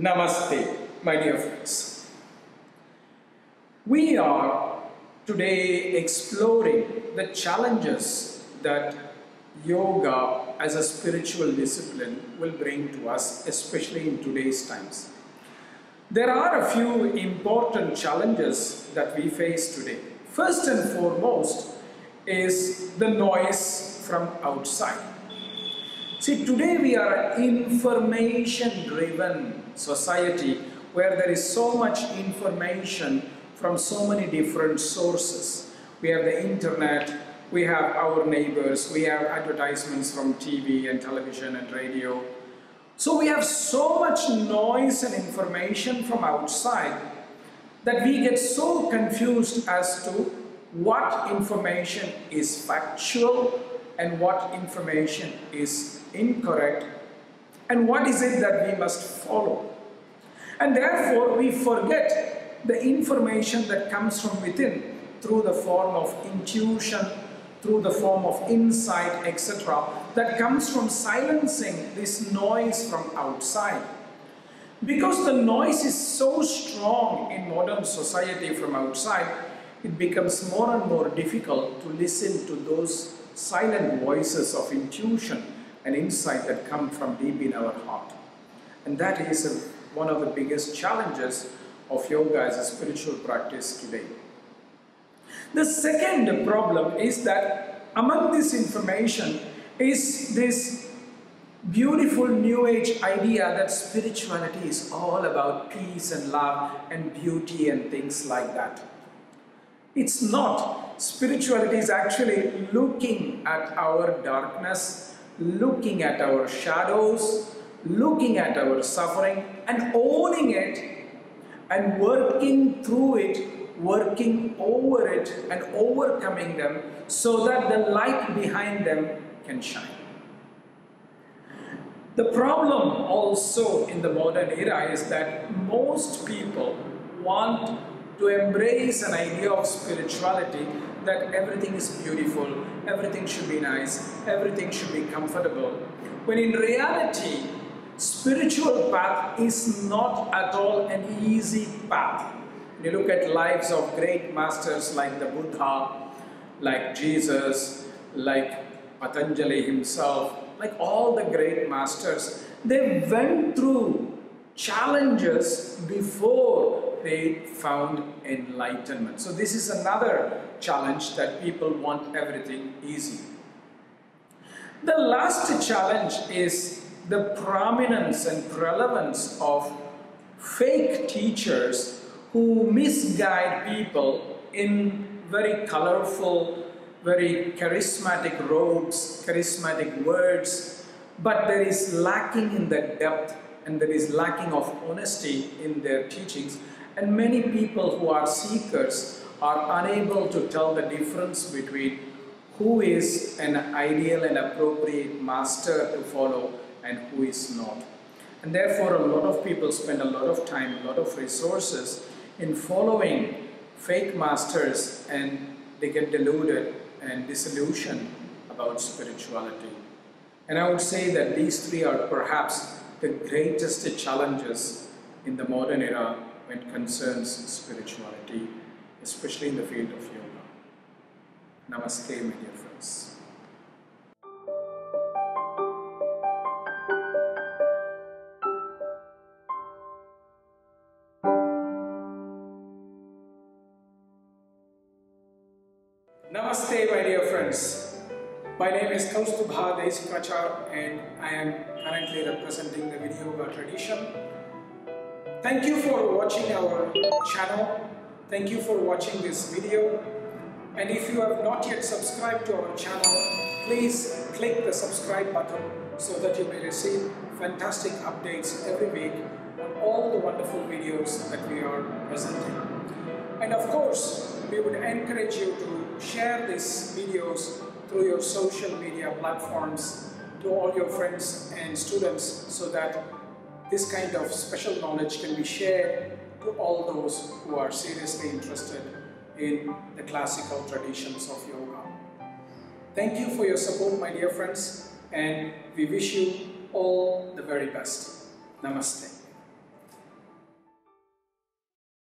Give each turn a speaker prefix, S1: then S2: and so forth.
S1: Namaste, my dear friends. We are today exploring the challenges that yoga as a spiritual discipline will bring to us, especially in today's times. There are a few important challenges that we face today. First and foremost is the noise from outside. See, today we are an information driven society where there is so much information from so many different sources. We have the internet, we have our neighbors, we have advertisements from TV and television and radio. So we have so much noise and information from outside that we get so confused as to what information is factual and what information is incorrect and what is it that we must follow. And therefore we forget the information that comes from within through the form of intuition, through the form of insight, etc. that comes from silencing this noise from outside. Because the noise is so strong in modern society from outside, it becomes more and more difficult to listen to those silent voices of intuition and insight that come from deep in our heart. And that is a, one of the biggest challenges of yoga as a spiritual practice today. The second problem is that among this information is this beautiful new age idea that spirituality is all about peace and love and beauty and things like that. It's not. Spirituality is actually looking at our darkness, looking at our shadows, looking at our suffering and owning it and working through it, working over it and overcoming them so that the light behind them can shine. The problem also in the modern era is that most people want to embrace an idea of spirituality that everything is beautiful, everything should be nice, everything should be comfortable. When in reality, spiritual path is not at all an easy path. You look at lives of great masters like the Buddha, like Jesus, like Patanjali himself, like all the great masters, they went through challenges before they found enlightenment. So this is another challenge that people want everything easy. The last challenge is the prominence and prevalence of fake teachers who misguide people in very colorful, very charismatic robes, charismatic words, but there is lacking in the depth and there is lacking of honesty in their teachings and many people who are seekers are unable to tell the difference between who is an ideal and appropriate master to follow and who is not. And therefore a lot of people spend a lot of time, a lot of resources in following fake masters and they get deluded and disillusioned about spirituality. And I would say that these three are perhaps the greatest challenges in the modern era when concerns spirituality, especially in the field of yoga. Namaste, my dear friends. Namaste, my dear friends. My name is Kausthub Desikachar and I am currently representing the Viniyoga tradition Thank you for watching our channel. Thank you for watching this video. And if you have not yet subscribed to our channel, please click the subscribe button so that you may receive fantastic updates every week on all the wonderful videos that we are presenting. And of course, we would encourage you to share these videos through your social media platforms to all your friends and students so that this kind of special knowledge can be shared to all those who are seriously interested in the classical traditions of yoga. Thank you for your support, my dear friends, and we wish you all the very best. Namaste.